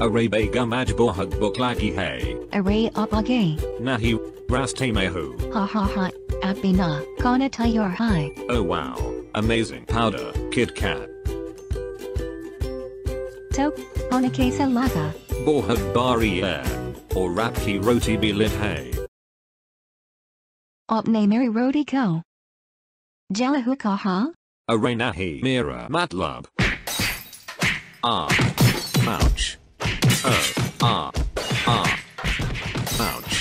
Array bega maj bohag buklaki hay. Array opage. Nahi rastemehu. Ha ha ha. Abina. Kana tayor hi. Oh wow. Amazing powder. Kit Kat. Tok. Onakesa laga. Bohag bari air. Or rapki roti bilit hay. Opne meri rodi ko. Jelahu kaha. Array nahi mira matlab. Ah. Ouch. Ah. Ah. Ouch.